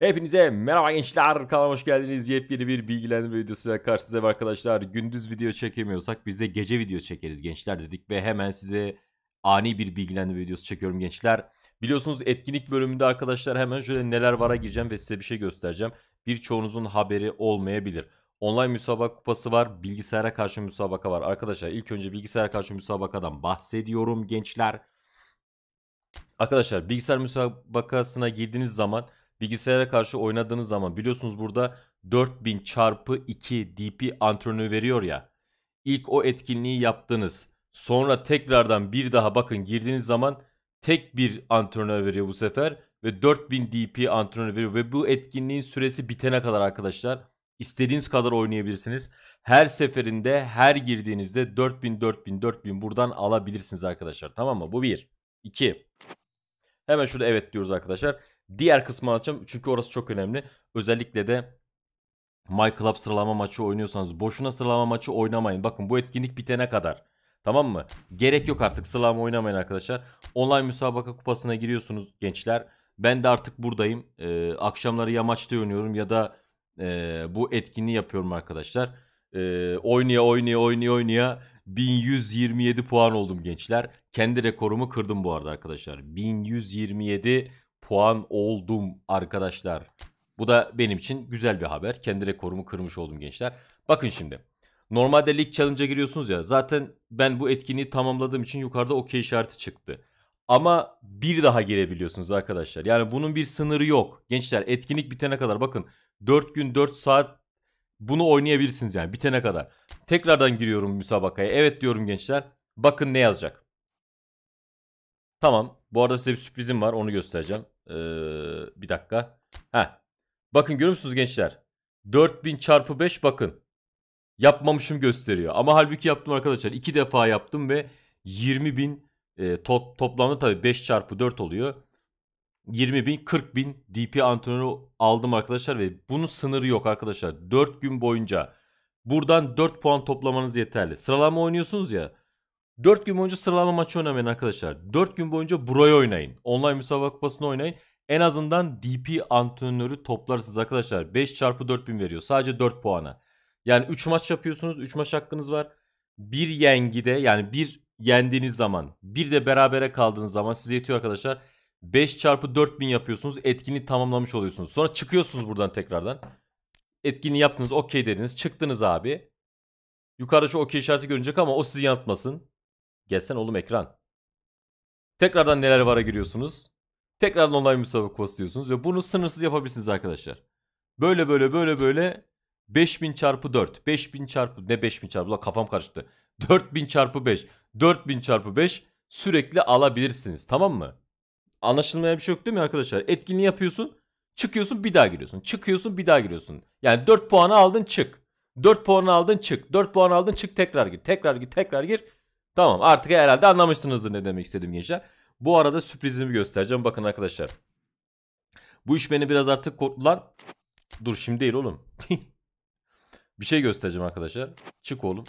Hepinize merhaba gençler kanalıma hoş geldiniz. Yepyeni bir bilgilendirme videosuyla karşınızdayım arkadaşlar. Gündüz video çekemiyorsak biz de gece video çekeriz gençler dedik ve hemen size ani bir bilgilendirme videosu çekiyorum gençler. Biliyorsunuz etkinlik bölümünde arkadaşlar hemen şöyle neler vara gireceğim ve size bir şey göstereceğim. Birçoğunuzun haberi olmayabilir. Online müsabaka kupası var, bilgisayara karşı müsabaka var. Arkadaşlar ilk önce bilgisayara karşı müsabakadan bahsediyorum gençler. Arkadaşlar bilgisayar müsabakasına girdiğiniz zaman bilgisayara karşı oynadığınız zaman biliyorsunuz burada 4000 çarpı 2 DP antrenörü veriyor ya. İlk o etkinliği yaptınız. Sonra tekrardan bir daha bakın girdiğiniz zaman tek bir antrenör veriyor bu sefer ve 4000 DP antrenör veriyor ve bu etkinliğin süresi bitene kadar arkadaşlar istediğiniz kadar oynayabilirsiniz. Her seferinde her girdiğinizde 4000 4000 4000 buradan alabilirsiniz arkadaşlar. Tamam mı? Bu bir. 2. Hemen şurada evet diyoruz arkadaşlar. Diğer kısmı açacağım çünkü orası çok önemli. Özellikle de My Club sıralama maçı oynuyorsanız boşuna sıralama maçı oynamayın. Bakın bu etkinlik bitene kadar. Tamam mı? Gerek yok artık sıralama oynamayın arkadaşlar. Online müsabaka kupasına giriyorsunuz gençler. Ben de artık buradayım. Ee, akşamları ya maçta oynuyorum ya da e, bu etkinliği yapıyorum arkadaşlar. Ee, oynaya oynaya oynaya oynaya 1127 puan oldum gençler. Kendi rekorumu kırdım bu arada arkadaşlar. 1127 puan oldum arkadaşlar. Bu da benim için güzel bir haber. Kendi rekorumu kırmış oldum gençler. Bakın şimdi. Normalde League Challenge'a giriyorsunuz ya. Zaten ben bu etkinliği tamamladığım için yukarıda OK işareti çıktı. Ama bir daha girebiliyorsunuz arkadaşlar. Yani bunun bir sınırı yok. Gençler etkinlik bitene kadar bakın 4 gün 4 saat bunu oynayabilirsiniz yani bitene kadar. Tekrardan giriyorum müsabakaya. Evet diyorum gençler. Bakın ne yazacak. Tamam. Bu arada size bir sürprizim var. Onu göstereceğim. Ee, bir dakika. Heh. Bakın görüyor musunuz gençler? 4000 çarpı 5 bakın. Yapmamışım gösteriyor. Ama halbuki yaptım arkadaşlar. İki defa yaptım ve 20.000 e, to toplamda tabii 5 çarpı 4 oluyor. 20 bin 40 bin DP antrenörü aldım arkadaşlar ve bunun sınırı yok arkadaşlar. 4 gün boyunca buradan 4 puan toplamanız yeterli. Sıralama oynuyorsunuz ya. 4 gün boyunca sıralama maçı oynamayın arkadaşlar. 4 gün boyunca burayı oynayın. Online müsabaka kupasını oynayın. En azından DP antrenörü toplarsınız arkadaşlar. 5 çarpı 4000 veriyor. Sadece 4 puana. Yani 3 maç yapıyorsunuz. 3 maç hakkınız var. Bir yengide yani bir yendiğiniz zaman bir de berabere kaldığınız zaman size yetiyor arkadaşlar. 5 çarpı 4000 yapıyorsunuz. Etkinliği tamamlamış oluyorsunuz. Sonra çıkıyorsunuz buradan tekrardan. Etkinliği yaptınız. Okey dediniz. Çıktınız abi. Yukarıda şu okey işareti görünecek ama o sizi yanıltmasın. Gelsen oğlum ekran. Tekrardan neler vara giriyorsunuz. Tekrardan online müsabaka post ve bunu sınırsız yapabilirsiniz arkadaşlar. Böyle böyle böyle böyle 5000 çarpı 4. 5000 çarpı ne 5000 çarpı la kafam karıştı. 4000 çarpı 5. 4000 çarpı 5 sürekli alabilirsiniz tamam mı? Anlaşılmayan bir şey yok değil mi arkadaşlar? Etkinliği yapıyorsun. Çıkıyorsun bir daha giriyorsun. Çıkıyorsun bir daha giriyorsun. Yani 4 puanı aldın çık. 4 puanı aldın çık. 4 puan aldın çık tekrar gir. Tekrar gir tekrar gir. Tamam artık herhalde anlamışsınızdır ne demek istediğim gençler. Bu arada sürprizimi göstereceğim. Bakın arkadaşlar. Bu iş beni biraz artık korktu lan. Dur şimdi değil oğlum. bir şey göstereceğim arkadaşlar. Çık oğlum.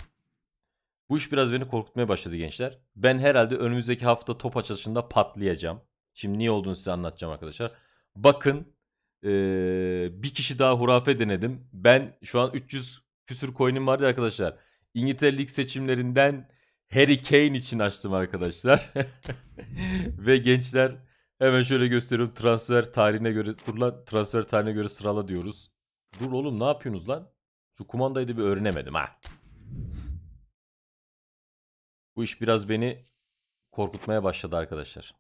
Bu iş biraz beni korkutmaya başladı gençler. Ben herhalde önümüzdeki hafta top açılışında patlayacağım. Şimdi niye olduğunu size anlatacağım arkadaşlar. Bakın ee, bir kişi daha hurafe denedim. Ben şu an 300 küsür coin'im vardı arkadaşlar. İngiltere Lig seçimlerinden Harry Kane için açtım arkadaşlar. Ve gençler hemen şöyle gösteriyorum. Transfer tarihine göre dur lan transfer tarihine göre sırala diyoruz. Dur oğlum ne yapıyorsunuz lan? Şu kumandayı da bir öğrenemedim ha. Bu iş biraz beni korkutmaya başladı arkadaşlar.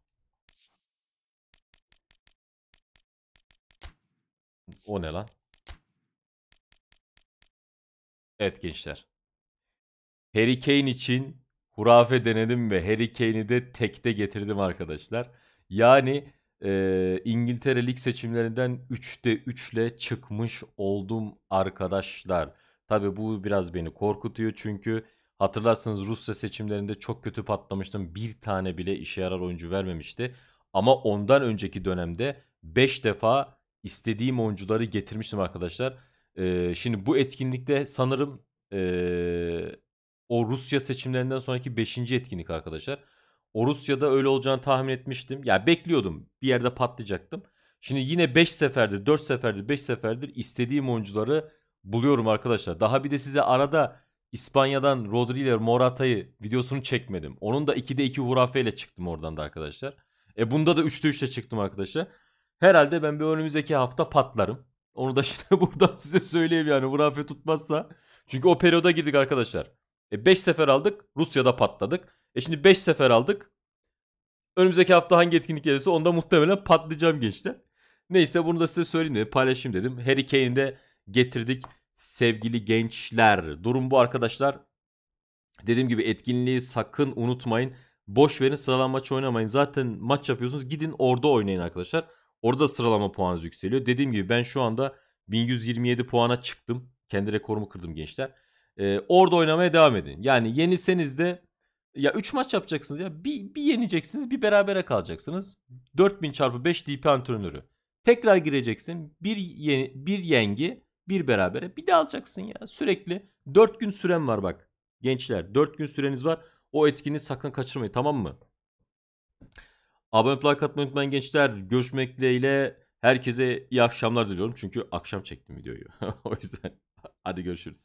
O ne lan? Evet gençler. Harry Kane için hurafe denedim ve Harry Kane'i de tekte getirdim arkadaşlar. Yani e, İngiltere Lig seçimlerinden 3'te 3 ile çıkmış oldum arkadaşlar. Tabi bu biraz beni korkutuyor çünkü hatırlarsınız Rusya seçimlerinde çok kötü patlamıştım. Bir tane bile işe yarar oyuncu vermemişti. Ama ondan önceki dönemde 5 defa istediğim oyuncuları getirmiştim arkadaşlar. Ee, şimdi bu etkinlikte sanırım ee, o Rusya seçimlerinden sonraki 5. etkinlik arkadaşlar. O Rusya'da öyle olacağını tahmin etmiştim. Yani bekliyordum. Bir yerde patlayacaktım. Şimdi yine 5 seferdir, 4 seferdir, 5 seferdir istediğim oyuncuları buluyorum arkadaşlar. Daha bir de size arada İspanya'dan Rodri ile Morata'yı videosunu çekmedim. Onun da 2'de 2 hurafeyle çıktım oradan da arkadaşlar. E bunda da 3'te 3'te çıktım arkadaşlar. Herhalde ben bir önümüzdeki hafta patlarım. Onu da şimdi buradan size söyleyeyim yani hurafe tutmazsa. Çünkü o periyoda girdik arkadaşlar. E 5 sefer aldık Rusya'da patladık. E şimdi 5 sefer aldık. Önümüzdeki hafta hangi etkinlik gelirse onda muhtemelen patlayacağım gençler. Neyse bunu da size söyleyeyim dedim paylaşayım dedim. Harry Kane'i de getirdik sevgili gençler. Durum bu arkadaşlar. Dediğim gibi etkinliği sakın unutmayın. Boş verin sıralama maçı oynamayın. Zaten maç yapıyorsunuz gidin orada oynayın arkadaşlar. Orada sıralama puanınız yükseliyor. Dediğim gibi ben şu anda 1127 puana çıktım. Kendi rekorumu kırdım gençler. Ee, orada oynamaya devam edin. Yani yenilseniz de ya 3 maç yapacaksınız ya. Bir, bir yeneceksiniz bir berabere kalacaksınız. 4000 çarpı 5 DP antrenörü. Tekrar gireceksin. Bir, yeni, bir yengi bir berabere bir de alacaksın ya. Sürekli 4 gün süren var bak. Gençler 4 gün süreniz var. O etkinliği sakın kaçırmayın tamam mı? Abone like atmayı unutmayın gençler. Görüşmek dileğiyle herkese iyi akşamlar diliyorum. Çünkü akşam çektim videoyu. o yüzden hadi görüşürüz.